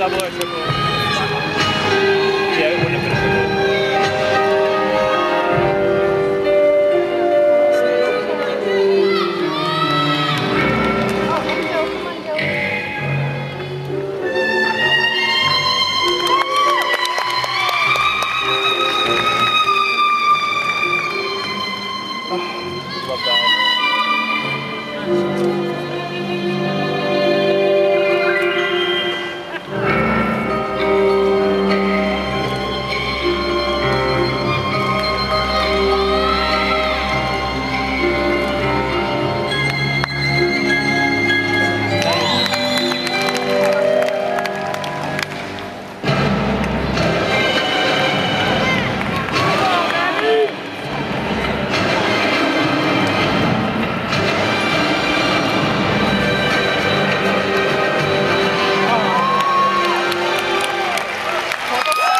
double or triple. Yeah, it wouldn't have been Amen.